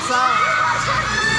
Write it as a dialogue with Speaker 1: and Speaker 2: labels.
Speaker 1: 你说你给我